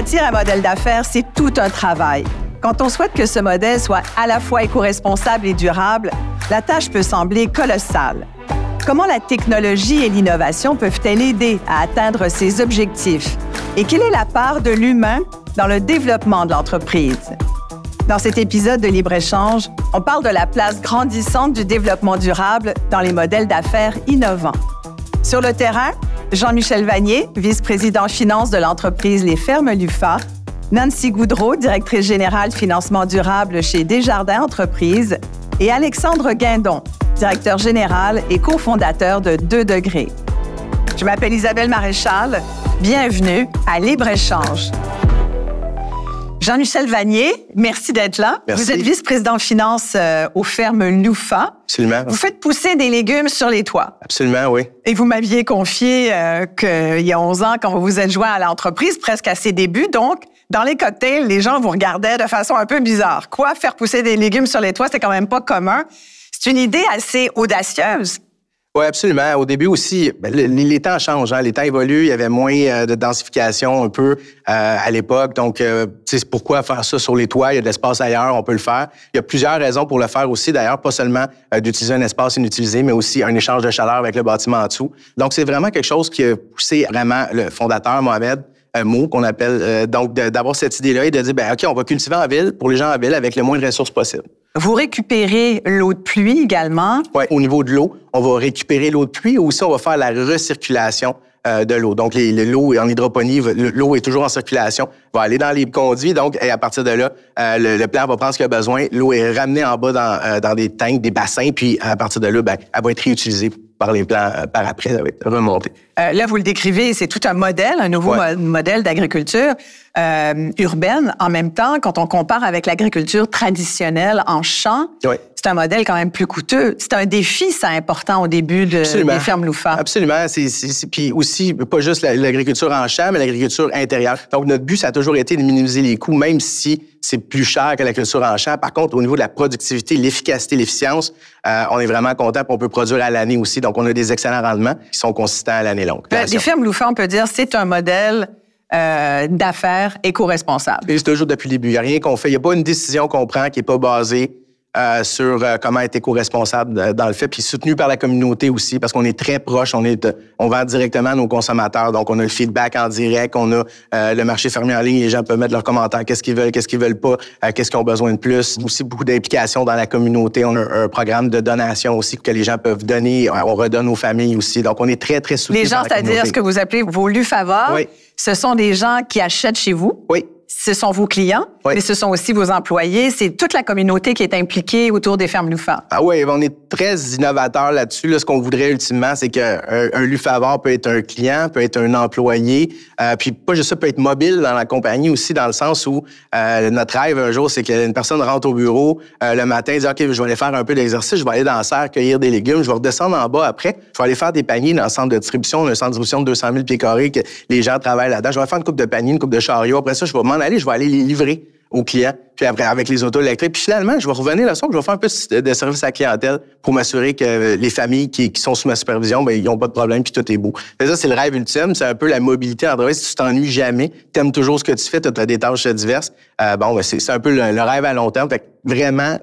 Bâtir un modèle d'affaires, c'est tout un travail. Quand on souhaite que ce modèle soit à la fois éco-responsable et durable, la tâche peut sembler colossale. Comment la technologie et l'innovation peuvent-elles aider à atteindre ces objectifs? Et quelle est la part de l'humain dans le développement de l'entreprise? Dans cet épisode de Libre-Échange, on parle de la place grandissante du développement durable dans les modèles d'affaires innovants. Sur le terrain, Jean-Michel Vanier, vice-président finance de l'entreprise Les Fermes Lufa, Nancy Goudreau, directrice générale financement durable chez Desjardins Entreprises, et Alexandre Guindon, directeur général et cofondateur de 2 degrés. Je m'appelle Isabelle Maréchal. Bienvenue à Libre-Échange. Jean-Michel Vanier, merci d'être là. Merci. Vous êtes vice-président finance euh, aux fermes Loufa. Absolument. Vous faites pousser des légumes sur les toits. Absolument, oui. Et vous m'aviez confié euh, qu'il y a 11 ans, quand vous vous êtes joint à l'entreprise, presque à ses débuts, donc, dans les cocktails, les gens vous regardaient de façon un peu bizarre. Quoi, faire pousser des légumes sur les toits, c'est quand même pas commun. C'est une idée assez audacieuse. Oui, absolument. Au début aussi, ben, le- les, les temps changent. Hein. Les temps évoluent. Il y avait moins euh, de densification un peu euh, à l'époque. Donc, euh, sais, pourquoi faire ça sur les toits? Il y a de l'espace ailleurs, on peut le faire. Il y a plusieurs raisons pour le faire aussi, d'ailleurs, pas seulement euh, d'utiliser un espace inutilisé, mais aussi un échange de chaleur avec le bâtiment en dessous. Donc, c'est vraiment quelque chose qui a poussé vraiment le fondateur, Mohamed, euh, Mo, qu'on appelle, euh, donc d'avoir cette idée-là et de dire, ben OK, on va cultiver en ville pour les gens en ville avec le moins de ressources possible. Vous récupérez l'eau de pluie également? Ouais, au niveau de l'eau, on va récupérer l'eau de pluie. Aussi, on va faire la recirculation euh, de l'eau. Donc, l'eau en hydroponie, l'eau est toujours en circulation, va aller dans les conduits. Donc, et à partir de là, euh, le, le plant va prendre ce qu'il a besoin. L'eau est ramenée en bas dans, euh, dans des tanks, des bassins. Puis, à partir de là, ben, elle va être réutilisée par les plants par après. Elle va être remontée. Euh, là, vous le décrivez, c'est tout un modèle, un nouveau Ouais. mo- modèle d'agriculture euh, urbaine. En même temps, quand on compare avec l'agriculture traditionnelle en champ, Ouais. c'est un modèle quand même plus coûteux. C'est un défi, ça, important au début de, Absolument. des fermes loufards. Absolument. C'est, c'est- puis aussi, pas juste la- l'agriculture en champ, mais l'agriculture intérieure. Donc, notre but, ça a toujours été de minimiser les coûts, même si c'est plus cher que l'agriculture en champ. Par contre, au niveau de la productivité, l'efficacité, l'efficience, euh, on est vraiment content on peut produire à l'année aussi. Donc, on a des excellents rendements qui sont consistants à l'année longue. Ben, les fermes loufards, on peut dire, c'est un modèle euh, d'affaires éco-responsable. Et c'est toujours depuis le début. Il n'y a rien qu'on fait. Il n'y a pas une décision qu'on prend qui n'est pas basée euh, sur euh, comment être éco-responsable euh, dans le fait, puis soutenu par la communauté aussi, parce qu'on est très proche, on est, on vend directement à nos consommateurs, donc on a le feedback en direct, on a euh, le marché fermé en ligne, les gens peuvent mettre leurs commentaires, qu'est-ce qu'ils veulent, qu'est-ce qu'ils veulent pas, qu'est-ce qu'ils ont besoin de plus. Aussi beaucoup d'implication dans la communauté, on a un, un programme de donation aussi que les gens peuvent donner, on redonne aux familles aussi, donc on est très très soutenu Les gens, c'est-à-dire ce que vous appelez vos lufaveurs, Oui. ce sont des gens qui achètent chez vous? Oui. Ce sont vos clients, Oui. mais ce sont aussi vos employés. C'est toute la communauté qui est impliquée autour des fermes loufards. Ah oui, on est très innovateur là-dessus. Là, ce qu'on voudrait ultimement, c'est qu'un un peut être un client, peut être un employé, euh, puis pas juste ça, peut être mobile dans la compagnie aussi, dans le sens où euh, notre rêve un jour, c'est qu'une personne rentre au bureau euh, le matin, dit OK, je vais aller faire un peu d'exercice, je vais aller dans la serre cueillir des légumes, je vais redescendre en bas après, je vais aller faire des paniers dans le centre de distribution, un centre de distribution de 200 000 pieds carrés que les gens travaillent là-dedans. Je vais faire une coupe de paniers, une coupe de chariot. Après ça, je vais m'en je vais aller les livrer aux clients, puis après avec les autos électriques. Puis finalement, je vais revenir le soir, je vais faire un peu de service à la clientèle pour m'assurer que les familles qui, sont sous ma supervision, ben ils n'ont pas de problème, puis tout est beau. Que ça, c'est le rêve ultime, c'est un peu la mobilité travail. Si tu t'ennuies jamais, t'aimes toujours ce que tu fais, tu as des tâches diverses, euh, bon, ben, c'est un peu le, le rêve à long terme. Fait que vraiment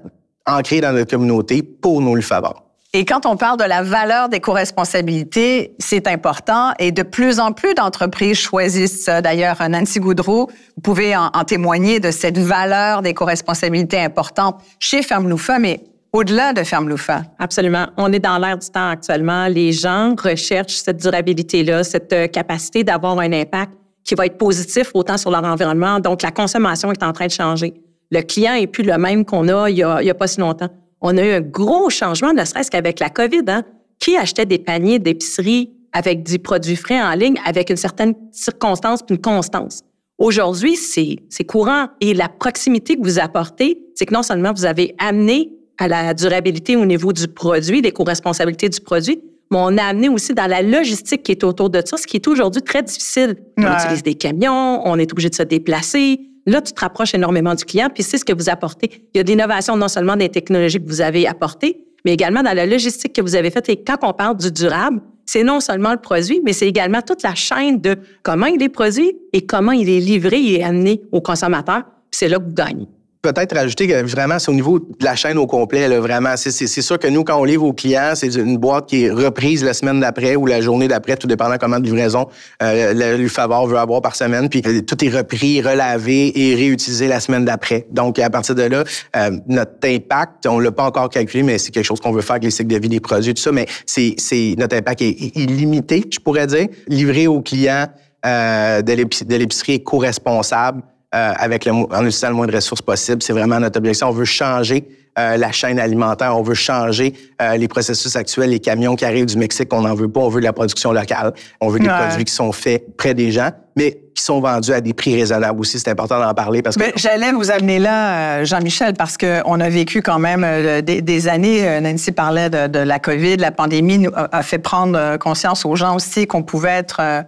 ancré dans notre communauté pour nos faveurs. Et quand on parle de la valeur d'éco-responsabilité, c'est important et de plus en plus d'entreprises choisissent. D'ailleurs, Nancy Goudreau, vous pouvez en, témoigner de cette valeur d'éco-responsabilité importante chez Ferme Loufa, mais au-delà de Ferme Loufa. Absolument. On est dans l'ère du temps actuellement. Les gens recherchent cette durabilité-là, cette euh, capacité d'avoir un impact qui va être positif autant sur leur environnement. Donc, la consommation est en train de changer. Le client est plus le même qu'on a il y a, il y a pas si longtemps. On a eu un gros changement, ne serait-ce qu'avec la COVID. Hein? Qui achetait des paniers d'épicerie avec des produits frais en ligne avec une certaine circonstance puis une constance? Aujourd'hui, c'est c'est courant. Et la proximité que vous apportez, c'est que non seulement vous avez amené à la durabilité au niveau du produit, l'éco-responsabilité du produit, mais on a amené aussi dans la logistique qui est autour de ça, ce qui est aujourd'hui très difficile. On Ouais. utilise des camions, on est obligé de se déplacer. Là, tu te rapproches énormément du client, puis c'est ce que vous apportez. Il y a de l'innovation non seulement les technologies que vous avez apportées, mais également dans la logistique que vous avez faite. Et quand on parle du durable, c'est non seulement le produit, mais c'est également toute la chaîne de comment il est produit et comment il est livré et amené au consommateur. C'est là que vous gagnez peut-être rajouter que vraiment, c'est au niveau de la chaîne au complet, là, vraiment. C'est sûr que nous, quand on livre aux clients, c'est une boîte qui est reprise la semaine d'après ou la journée d'après, tout dépendant comment de livraison euh, le, faveur veut avoir par semaine. Puis euh, tout est repris, relavé et réutilisé la semaine d'après. Donc, à partir de là, euh, notre impact, on l'a pas encore calculé, mais c'est quelque chose qu'on veut faire avec les cycles de vie des produits, tout ça. Mais c'est notre impact est illimité, je pourrais dire. Livrer aux clients euh, de l'épicerie éco-responsable, euh, avec le, en utilisant le moins de ressources possible. C'est vraiment notre objectif. On veut changer euh, la chaîne alimentaire, on veut changer euh, les processus actuels, les camions qui arrivent du Mexique, on n'en veut pas, on veut de la production locale, on veut des produits qui sont faits près des gens, mais qui sont vendus à des prix raisonnables aussi. C'est important d'en parler parce que... J'allais vous amener là, Jean-Michel, parce qu'on a vécu quand même des, années, Nancy parlait de, de, la COVID, la pandémie nous a fait prendre conscience aux gens aussi qu'on pouvait être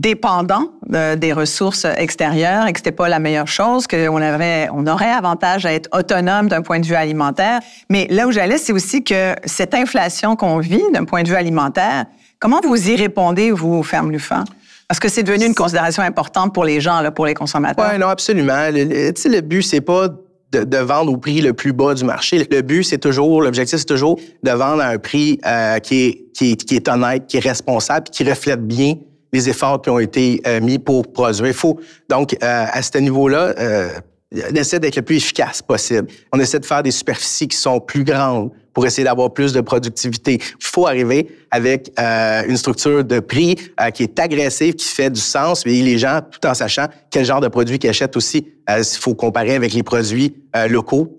dépendant des ressources extérieures et que c'était pas la meilleure chose, qu'on aurait avantage à être autonome d'un point de vue alimentaire. Mais là où j'allais, c'est aussi que cette inflation qu'on vit d'un point de vue alimentaire, comment vous y répondez, vous, Ferme Lufan? Parce que c'est devenu une considération importante pour les gens, pour les consommateurs. Oui, non, absolument. Le, le, le but, c'est pas de, vendre au prix le plus bas du marché. Le but, c'est toujours, l'objectif, c'est toujours de vendre à un prix euh, qui, est, qui est honnête, qui est responsable, qui reflète bien les efforts qui ont été euh, mis pour produire. faut donc euh, à ce niveau-là, euh, on essaie d'être le plus efficace possible. On essaie de faire des superficies qui sont plus grandes pour essayer d'avoir plus de productivité. Il faut arriver avec euh, une structure de prix euh, qui est agressive, qui fait du sens, mais les gens, tout en sachant quel genre de produits qu'ils achètent aussi. Euh, faut comparer avec les produits locaux,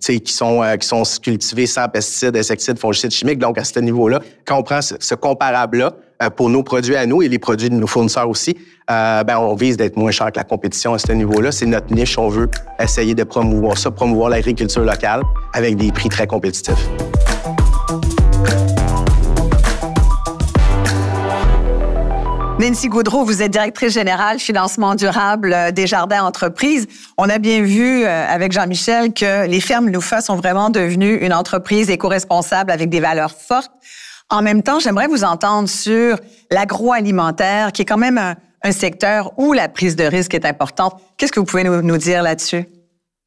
qui sont qui sont cultivés sans pesticides, insecticides, fongicides chimiques. Donc à ce niveau-là, quand on prend ce, comparable-là pour nos produits à nous et les produits de nos fournisseurs aussi, ben on vise d'être moins cher que la compétition à ce niveau-là. C'est notre niche. On veut essayer de promouvoir ça, promouvoir l'agriculture locale avec des prix très compétitifs. Nancy Goudreau, vous êtes directrice générale financement durable euh, des jardins entreprises. On a bien vu euh, avec Jean-Michel que les fermes Loufa sont vraiment devenues une entreprise éco-responsable avec des valeurs fortes. En même temps, j'aimerais vous entendre sur l'agroalimentaire, qui est quand même un, secteur où la prise de risque est importante. Qu'est-ce que vous pouvez nous, nous dire là-dessus?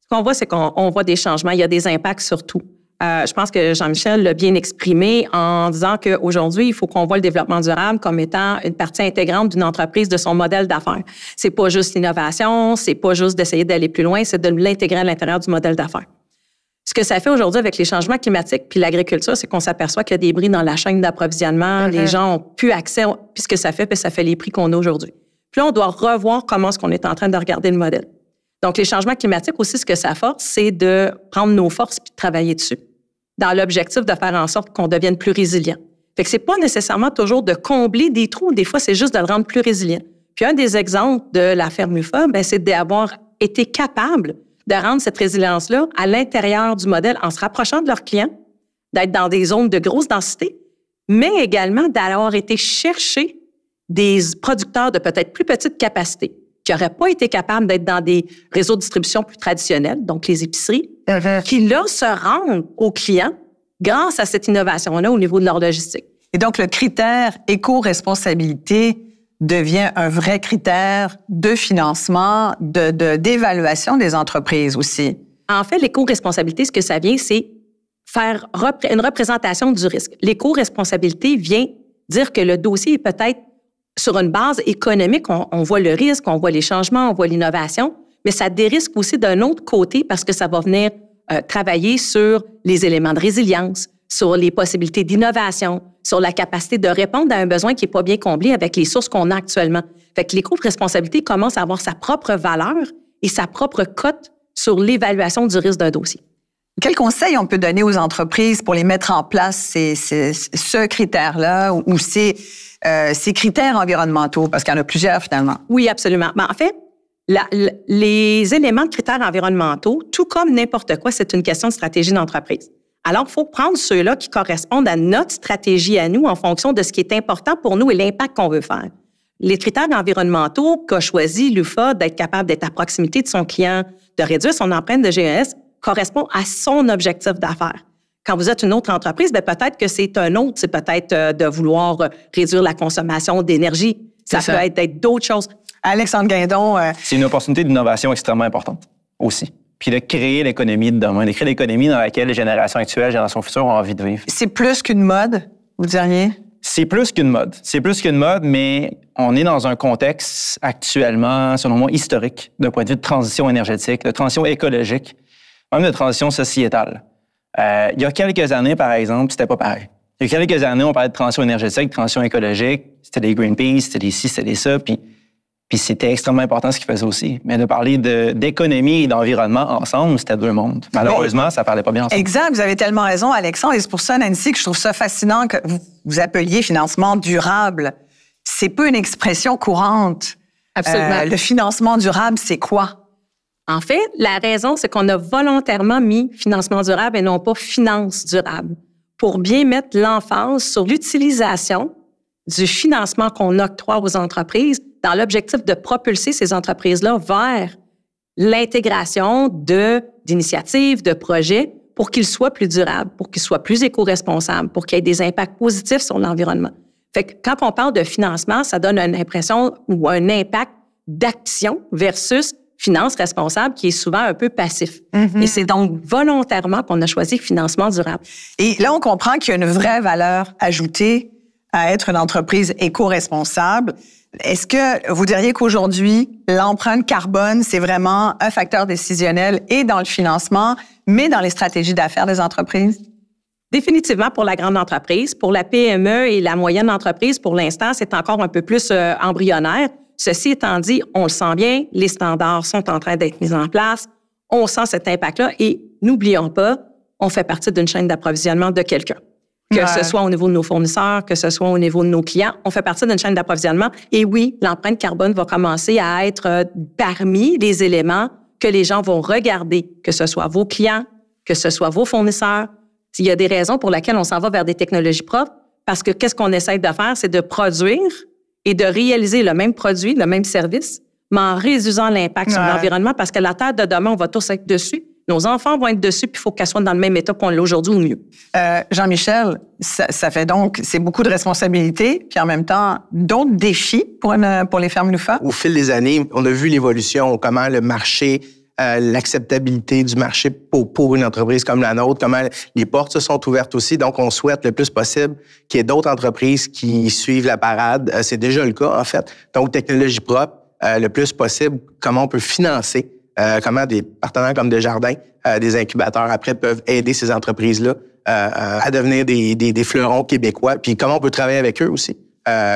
Ce qu'on voit, c'est qu'on voit des changements. Il y a des impacts sur tout. Euh, je pense que Jean-Michel l'a bien exprimé en disant qu'aujourd'hui, il faut qu'on voit le développement durable comme étant une partie intégrante d'une entreprise de son modèle d'affaires. C'est pas juste l'innovation, c'est pas juste d'essayer d'aller plus loin, c'est de l'intégrer à l'intérieur du modèle d'affaires. Ce que ça fait aujourd'hui avec les changements climatiques puis l'agriculture, c'est qu'on s'aperçoit qu'il y a des bris dans la chaîne d'approvisionnement. Les gens ont plus accès. Puis ce que ça fait, puis ça fait les prix qu'on a aujourd'hui. Puis là, on doit revoir comment est-ce qu'on est en train de regarder le modèle. Donc, les changements climatiques aussi, ce que ça force, c'est de prendre nos forces puis de travailler dessus dans l'objectif de faire en sorte qu'on devienne plus résilient. Fait que c'est pas nécessairement toujours de combler des trous, des fois c'est juste de le rendre plus résilient. Puis un des exemples de la ferme UFA, ben, c'est d'avoir été capable de rendre cette résilience-là à l'intérieur du modèle en se rapprochant de leurs clients, d'être dans des zones de grosse densité, mais également d'avoir été chercher des producteurs de peut-être plus petite capacité qui n'auraient pas été capables d'être dans des réseaux de distribution plus traditionnels, donc les épiceries, uh-huh. qui là se rendent aux clients grâce à cette innovation-là au niveau de leur logistique. Et donc, le critère éco-responsabilité devient un vrai critère de financement, de, d'évaluation des entreprises aussi. En fait, l'éco-responsabilité, ce que ça vient, c'est faire une représentation du risque. L'éco-responsabilité vient dire que le dossier est peut-être sur une base économique, on, voit le risque, on voit les changements, on voit l'innovation, mais ça dérisque aussi d'un autre côté parce que ça va venir euh, travailler sur les éléments de résilience, sur les possibilités d'innovation, sur la capacité de répondre à un besoin qui n'est pas bien comblé avec les sources qu'on a actuellement. Fait que l'éco-responsabilité commence à avoir sa propre valeur et sa propre cote sur l'évaluation du risque d'un dossier. Quel conseil on peut donner aux entreprises pour les mettre en place, ces, ce critère-là ou ces, euh, ces critères environnementaux? Parce qu'il y en a plusieurs finalement. Oui, absolument. Mais en fait, les éléments de critères environnementaux, tout comme n'importe quoi, c'est une question de stratégie d'entreprise. Alors, il faut prendre ceux-là qui correspondent à notre stratégie à nous en fonction de ce qui est important pour nous et l'impact qu'on veut faire. Les critères environnementaux qu'a choisi l'UFA d'être capable d'être à proximité de son client, de réduire son empreinte de GES, correspond à son objectif d'affaires. Quand vous êtes une autre entreprise, ben peut-être que c'est un autre, c'est peut-être euh, de vouloir euh, réduire la consommation d'énergie. Ça, peut être d'autres choses. Alexandre Guindon. Euh, c'est une opportunité d'innovation extrêmement importante aussi. Puis de créer l'économie de demain, de créer l'économie dans laquelle les générations actuelles, les générations futures ont envie de vivre. C'est plus qu'une mode, vous diriez? C'est plus qu'une mode. C'est plus qu'une mode, mais on est dans un contexte actuellement, selon moi, historique d'un point de vue de transition énergétique, de transition écologique, même de transition sociétale. Euh, il y a quelques années, par exemple, c'était pas pareil. Il y a quelques années, on parlait de transition énergétique, de transition écologique, c'était des Greenpeace, c'était des ci, c'était des ça, puis puis c'était extrêmement important ce qu'ils faisaient aussi. Mais de parler d'économie et d'environnement ensemble, c'était deux mondes. Malheureusement, ça parlait pas bien ensemble. Exact. Vous avez tellement raison, Alexandre. Et c'est pour ça, Nancy, que je trouve ça fascinant que vous, vous appeliez financement durable. C'est pas une expression courante. Absolument. Euh, le financement durable, c'est quoi? En fait, la raison, c'est qu'on a volontairement mis financement durable et non pas finance durable pour bien mettre l'emphase sur l'utilisation du financement qu'on octroie aux entreprises dans l'objectif de propulser ces entreprises-là vers l'intégration de d'initiatives, de projets pour qu'ils soient plus durables, pour qu'ils soient plus éco-responsables, pour qu'il y ait des impacts positifs sur l'environnement. Fait que quand on parle de financement, ça donne une impression ou un impact d'action versus finance responsable qui est souvent un peu passif. Mm-hmm. Et c'est donc volontairement qu'on a choisi financement durable. Et là, on comprend qu'il y a une vraie valeur ajoutée à être une entreprise éco-responsable. Est-ce que vous diriez qu'aujourd'hui, l'empreinte carbone, c'est vraiment un facteur décisionnel et dans le financement, mais dans les stratégies d'affaires des entreprises? Définitivement pour la grande entreprise. Pour la PME et la moyenne entreprise, pour l'instant, c'est encore un peu plus euh, embryonnaire. Ceci étant dit, on le sent bien, les standards sont en train d'être mis en place, on sent cet impact-là et n'oublions pas, on fait partie d'une chaîne d'approvisionnement de quelqu'un que ce soit au niveau de nos fournisseurs, que ce soit au niveau de nos clients. On fait partie d'une chaîne d'approvisionnement. Et oui, l'empreinte carbone va commencer à être euh, parmi les éléments que les gens vont regarder, que ce soit vos clients, que ce soit vos fournisseurs. Il y a des raisons pour lesquelles on s'en va vers des technologies propres, parce que qu'est-ce qu'on essaie de faire, c'est de produire et de réaliser le même produit, le même service, mais en réduisant l'impact sur l'environnement, parce que la terre de demain, on va tous être dessus. Nos enfants vont être dessus, puis il faut qu'elles soient dans le même état qu'on l'est aujourd'hui ou mieux. Euh, Jean-Michel, ça, fait donc, c'est beaucoup de responsabilités, puis en même temps, d'autres défis pour, pour les fermes Loufa. Au fil des années, on a vu l'évolution, comment le marché euh, l'acceptabilité du marché pour, pour, une entreprise comme la nôtre, comment les portes se sont ouvertes aussi. Donc, on souhaite le plus possible qu'il y ait d'autres entreprises qui suivent la parade. Euh, c'est déjà le cas, en fait. Donc, technologie propre, le plus possible, comment on peut financer euh, comment des partenaires comme Desjardins, euh, des incubateurs, après, peuvent aider ces entreprises-là euh, à devenir des, des, des, fleurons québécois, puis comment on peut travailler avec eux aussi.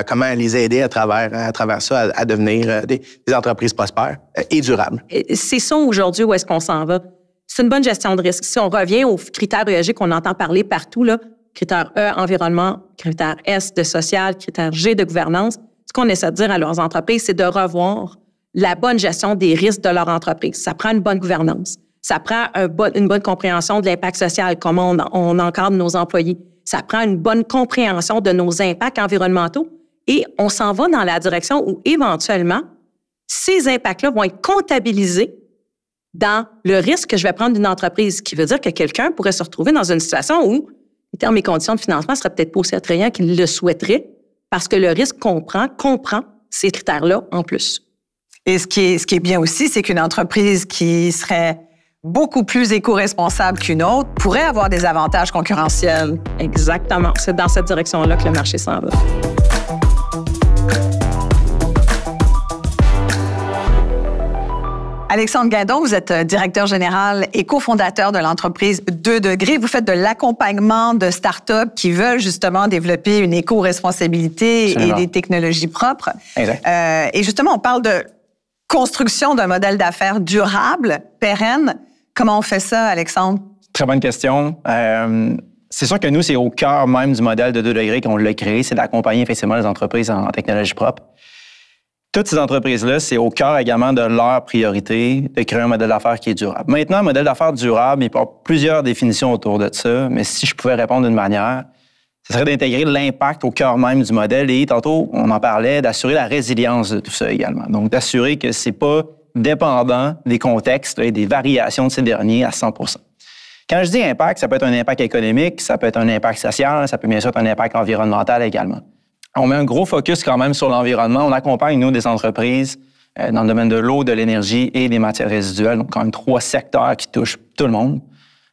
Comment les aider à travers, à travers ça à, devenir des, des, entreprises prospères et durables. C'est ça aujourd'hui où est-ce qu'on s'en va. C'est une bonne gestion de risque. Si on revient aux critères ESG qu'on entend parler partout, là, critère E, environnement, critère S de social, critère G de gouvernance, ce qu'on essaie de dire à leurs entreprises, c'est de revoir la bonne gestion des risques de leur entreprise. Ça prend une bonne gouvernance. Ça prend une bonne compréhension de l'impact social, comment on, encadre nos employés. Ça prend une bonne compréhension de nos impacts environnementaux. Et on s'en va dans la direction où éventuellement, ces impacts-là vont être comptabilisés dans le risque que je vais prendre d'une entreprise, ce qui veut dire que quelqu'un pourrait se retrouver dans une situation où termes et conditions de financement seraient peut-être pas aussi attrayants qu'il le souhaiterait parce que le risque qu'on prend comprend ces critères-là en plus. Et ce qui est, ce qui est bien aussi, c'est qu'une entreprise qui serait beaucoup plus éco-responsable qu'une autre pourrait avoir des avantages concurrentiels. Exactement. C'est dans cette direction-là que le marché s'en va. Alexandre Guindon, vous êtes euh, directeur général et cofondateur de l'entreprise 2 degrés. Vous faites de l'accompagnement de startups qui veulent justement développer une éco-responsabilité et des technologies propres. Exact. Euh, et justement, on parle de construction d'un modèle d'affaires durable, pérenne. Comment on fait ça, Alexandre? Très bonne question. Euh, c'est sûr que nous, c'est au cœur même du modèle de 2 degrés qu'on l'a créé, c'est d'accompagner effectivement les entreprises en, technologie propre. Toutes ces entreprises-là, c'est au cœur également de leur priorité de créer un modèle d'affaires qui est durable. Maintenant, un modèle d'affaires durable, il y a plusieurs définitions autour de ça, mais si je pouvais répondre d'une manière, ce serait d'intégrer l'impact au cœur même du modèle et tantôt, on en parlait, d'assurer la résilience de tout ça également. Donc, d'assurer que c'est pas dépendant des contextes et des variations de ces derniers à 100% Quand je dis impact, ça peut être un impact économique, ça peut être un impact social, ça peut bien sûr être un impact environnemental également. On met un gros focus quand même sur l'environnement. On accompagne, nous, des entreprises euh, dans le domaine de l'eau, de l'énergie et des matières résiduelles. Donc, quand même trois secteurs qui touchent tout le monde.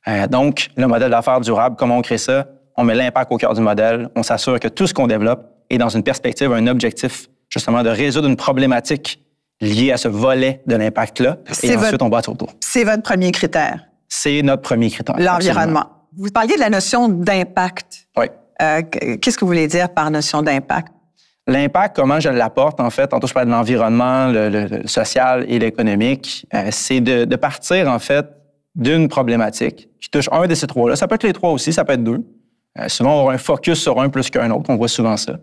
Euh, donc, le modèle d'affaires durable, comment on crée ça? On met l'impact au cœur du modèle. On s'assure que tout ce qu'on développe est dans une perspective, un objectif, justement, de résoudre une problématique liée à ce volet de l'impact-là. Et ensuite, on bâtit autour. C'est votre premier critère. C'est notre premier critère. L'environnement. Vous parliez de la notion d'impact. Oui. Euh, Qu'est-ce que vous voulez dire par notion d'impact? L'impact, comment je l'apporte, en fait, tantôt je parle de l'environnement, le, social et l'économique, euh, c'est de, de, partir, en fait, d'une problématique qui touche un de ces trois-là. Ça peut être les trois aussi, ça peut être deux. Euh, souvent, on aura un focus sur un plus qu'un autre, on voit souvent ça.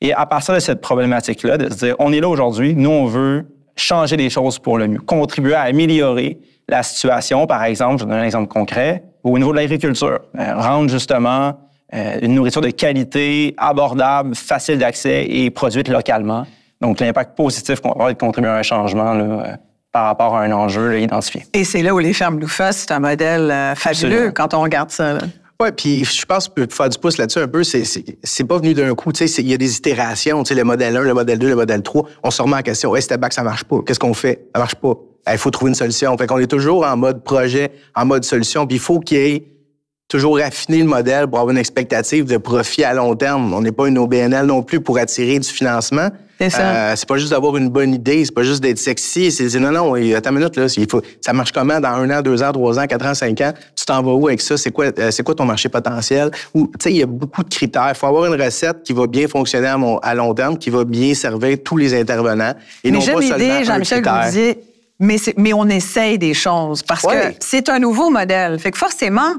Et à partir de cette problématique-là, de se dire, on est là aujourd'hui, nous, on veut changer les choses pour le mieux, contribuer à améliorer la situation, par exemple, je vais donner un exemple concret, au niveau de l'agriculture, euh, rendre justement euh, une nourriture de qualité, abordable, facile d'accès et produite localement. Donc, l'impact positif qu'on va avoir de contribuer à un changement là, euh, par rapport à un enjeu identifié. Et c'est là où les fermes Loufa, c'est un modèle fabuleux quand on regarde ça. Oui, puis je pense que faire du pouce là-dessus un peu, c'est pas venu d'un coup. Il y a des itérations, le modèle 1, le modèle 2, le modèle 3. On se remet en question. Hey, step back, ça marche pas. Qu'est-ce qu'on fait? Ça marche pas. Il faut trouver une solution. Fait qu'on est toujours en mode projet, en mode solution. Puis il faut qu'il y ait toujours raffiner le modèle pour avoir une expectative de profit à long terme. On n'est pas une OBNL non plus pour attirer du financement. C'est ça. Euh, c'est pas juste d'avoir une bonne idée, c'est pas juste d'être sexy. C'est non, non, attends une minute, là, il faut, ça marche comment dans un an, deux ans, trois ans, quatre ans, cinq ans? Tu t'en vas où avec ça? C'est quoi, euh, c'est quoi ton marché potentiel? Ou, tu sais, il y a beaucoup de critères. Il faut avoir une recette qui va bien fonctionner à, à, long terme, qui va bien servir tous les intervenants. Et mais non pas idée, Jean-Michel, mais, mais on essaye des choses parce que c'est un nouveau modèle. Fait que forcément,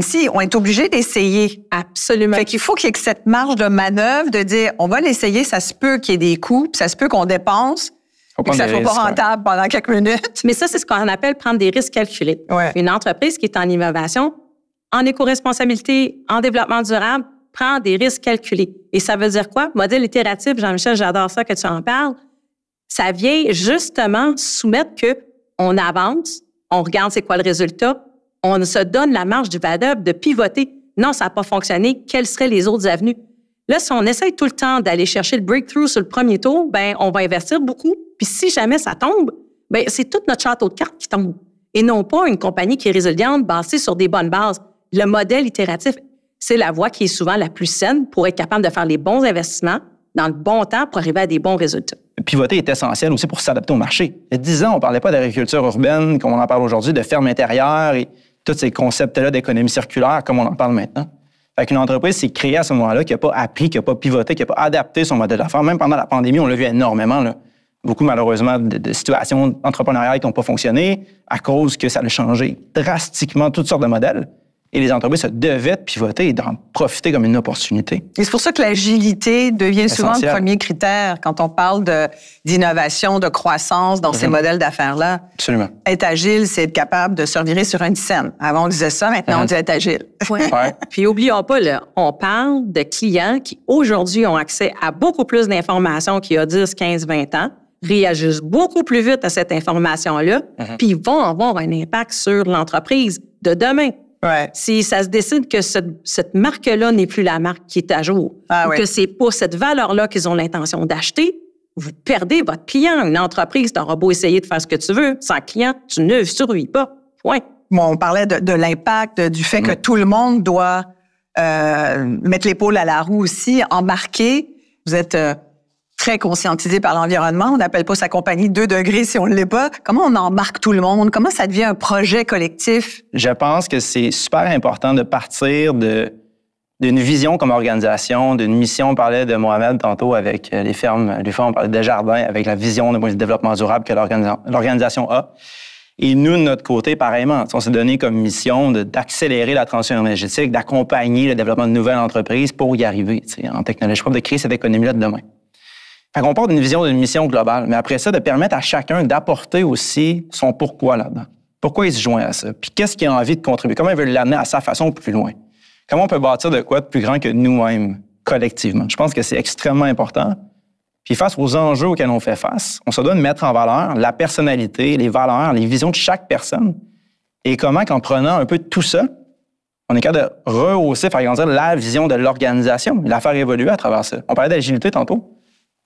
si on est obligé d'essayer. Absolument. Fait qu'il faut qu'il y ait cette marge de manœuvre de dire, on va l'essayer, ça se peut qu'il y ait des coûts, puis ça se peut qu'on dépense, et que ça ne soit pas rentable pendant quelques minutes. Mais ça, c'est ce qu'on appelle prendre des risques calculés. Ouais. Une entreprise qui est en innovation, en éco-responsabilité, en développement durable, prend des risques calculés. Et ça veut dire quoi? Modèle itératif, Jean-Michel, j'adore ça que tu en parles. Ça vient justement soumettre que on avance, on regarde c'est quoi le résultat, on se donne la marge du valable de pivoter. Non, ça n'a pas fonctionné. Quelles seraient les autres avenues? Là, si on essaye tout le temps d'aller chercher le breakthrough sur le premier tour, ben on va investir beaucoup. Puis si jamais ça tombe, ben c'est tout notre château de cartes qui tombe. Et non pas une compagnie qui est résiliente, basée sur des bonnes bases. Le modèle itératif, c'est la voie qui est souvent la plus saine pour être capable de faire les bons investissements dans le bon temps pour arriver à des bons résultats. Pivoter est essentiel aussi pour s'adapter au marché. Il 10 ans, on ne parlait pas d'agriculture urbaine comme on en parle aujourd'hui, de ferme intérieure et tous ces concepts-là d'économie circulaire comme on en parle maintenant. Fait qu'une entreprise s'est créée à ce moment-là, qui n'a pas appris, qui n'a pas pivoté, qui n'a pas adapté son modèle d'affaires. Même pendant la pandémie, on l'a vu énormément. Là. Beaucoup, malheureusement, de, situations entrepreneuriales qui n'ont pas fonctionné à cause que ça a changé drastiquement toutes sortes de modèles. Et les entreprises se devaient de pivoter et d'en profiter comme une opportunité. Et c'est pour ça que l'agilité devient souvent le premier critère quand on parle d'innovation, de, croissance dans ces mhm. modèles d'affaires-là. Absolument. Être agile, c'est être capable de se revirer sur une scène. Avant, on disait ça, maintenant, on mhm. dit être agile. Ouais. Puis, oublions pas, là, on parle de clients qui, aujourd'hui, ont accès à beaucoup plus d'informations qu'il y a 10, 15, 20 ans réagissent beaucoup plus vite à cette information-là, mhm. puis vont avoir un impact sur l'entreprise de demain. Si ça se décide que cette, marque-là n'est plus la marque qui est à jour, ah ou que c'est pas cette valeur-là qu'ils ont l'intention d'acheter, vous perdez votre client. Une entreprise, tu auras beau essayer de faire ce que tu veux, sans client, tu ne survis pas. Point. Bon, on parlait de, l'impact, du fait que tout le monde doit euh, mettre l'épaule à la roue aussi, embarquer. Vous êtes euh, très conscientisé par l'environnement. On n'appelle pas sa compagnie 2 degrés si on ne l'est pas. Comment on embarque tout le monde? Comment ça devient un projet collectif? Je pense que c'est super important de partir d'une vision comme organisation, d'une mission. On parlait de Mohamed tantôt avec euh, les fermes, les fermes, on parlait de jardins, avec la vision de développement durable que l'organisation a. Et nous, de notre côté, pareillement, on s'est donné comme mission d'accélérer la transition énergétique, d'accompagner le développement de nouvelles entreprises pour y arriver en technologie propre, de créer cette économie-là de demain. Fait qu'on part d'une vision d'une mission globale, mais après ça, de permettre à chacun d'apporter aussi son pourquoi là-dedans. Pourquoi il se joint à ça? Puis qu'est-ce qu'il a envie de contribuer? Comment il veut l'amener à sa façon plus loin? Comment on peut bâtir de quoi de plus grand que nous-mêmes, collectivement? Je pense que c'est extrêmement important. Puis face aux enjeux auxquels on fait face, on se doit de mettre en valeur la personnalité, les valeurs, les visions de chaque personne. Et comment, qu'en prenant un peu tout ça, On est capable de rehausser, faire grandir la vision de l'organisation la faire évoluer à travers ça. On parlait d'agilité tantôt.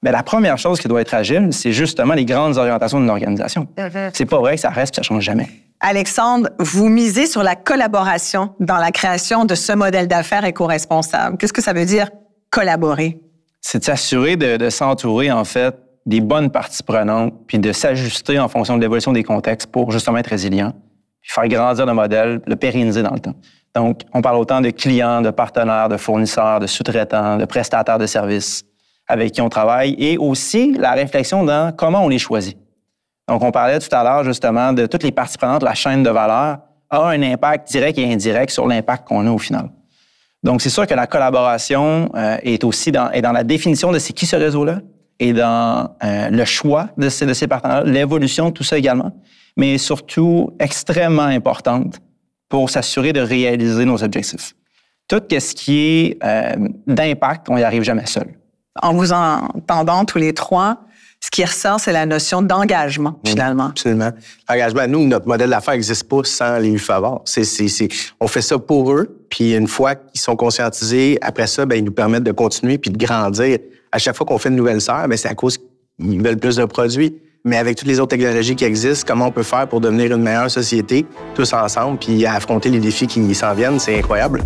Mais la première chose qui doit être agile, c'est justement les grandes orientations d'une organisation. C'est pas vrai que ça reste et ça change jamais. Alexandre, vous misez sur la collaboration dans la création de ce modèle d'affaires éco-responsable. Qu'est-ce que ça veut dire collaborer? C'est de s'assurer de, de s'entourer, en fait, des bonnes parties prenantes, puis de s'ajuster en fonction de l'évolution des contextes pour justement être résilient, puis faire grandir le modèle, le pérenniser dans le temps. Donc, on parle autant de clients, de partenaires, de fournisseurs, de sous-traitants, de prestataires de services avec qui on travaille, et aussi la réflexion dans comment on les choisit. Donc, on parlait tout à l'heure justement de toutes les parties prenantes la chaîne de valeur a un impact direct et indirect sur l'impact qu'on a au final. Donc, c'est sûr que la collaboration euh, est aussi dans, est dans la définition de c'est qui ce réseau-là, et dans euh, le choix de ces, de ces partenaires, l'évolution de tout ça également, mais surtout extrêmement importante pour s'assurer de réaliser nos objectifs. Tout ce qui est euh, d'impact, on n'y arrive jamais seul. En vous entendant tous les trois, ce qui ressort, c'est la notion d'engagement, finalement. absolument. L'engagement, nous, notre modèle d'affaires n'existe pas sans les. C'est, c'est, c'est, on fait ça pour eux, puis une fois qu'ils sont conscientisés, après ça, ben, ils nous permettent de continuer puis de grandir à chaque fois qu'on fait une nouvelle serre, ben, c'est à cause qu'ils veulent plus de produits. Mais avec toutes les autres technologies qui existent, comment on peut faire pour devenir une meilleure société, tous ensemble, puis affronter les défis qui s'en viennent, c'est incroyable.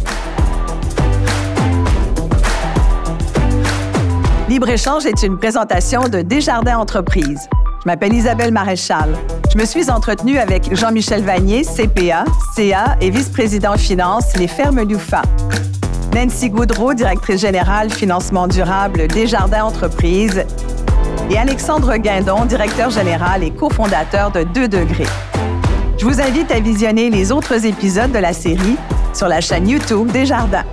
Libre-échange est une présentation de Desjardins Entreprises. Je m'appelle Isabelle Maréchal. Je me suis entretenue avec Jean-Michel Vanier, CPA, CA et vice-président finance Les Fermes Loufa. Nancy Goudreau, directrice générale financement durable Desjardins Entreprises, et Alexandre Guindon, directeur général et cofondateur de 2 degrés. Je vous invite à visionner les autres épisodes de la série sur la chaîne YouTube Desjardins.